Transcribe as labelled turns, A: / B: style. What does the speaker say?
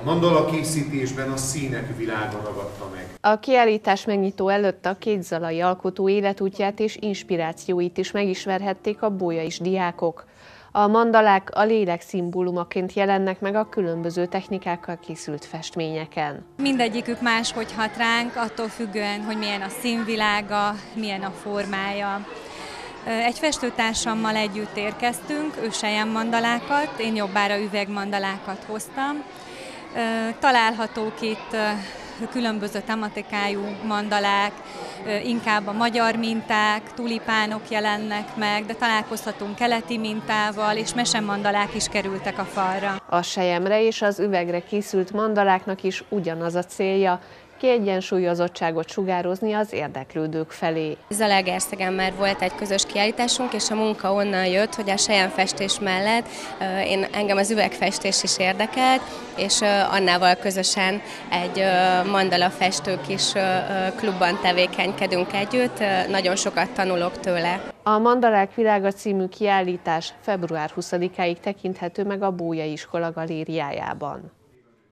A: A mandala készítésben a színek világa ragadta meg.
B: A kiállítás megnyitó előtt a két zalai alkotó életútját és inspirációit is megismerhették a is diákok. A mandalák a lélek szimbólumaként jelennek meg a különböző technikákkal készült festményeken.
C: Mindegyikük más, hogy hat ránk, attól függően, hogy milyen a színvilága, milyen a formája. Egy festőtársammal együtt érkeztünk, ő sejem mandalákat, én jobbára üvegmandalákat hoztam. Találhatók itt különböző tematikájú mandalák, inkább a magyar minták, tulipánok jelennek meg, de találkozhatunk keleti mintával, és mesemandalák is kerültek a falra.
B: A sejemre és az üvegre készült mandaláknak is ugyanaz a célja, kiegyensúlyozottságot sugározni az érdeklődők felé.
D: Zalaegerszegen már volt egy közös kiállításunk, és a munka onnan jött, hogy a sejemfestés mellett én, engem az üvegfestés is érdekelt, és Annával közösen egy mandala festő kis klubban tevékenykedünk együtt, nagyon sokat tanulok tőle.
B: A Mandalák Világa című kiállítás február 20-áig tekinthető meg a Bója Iskola galériájában.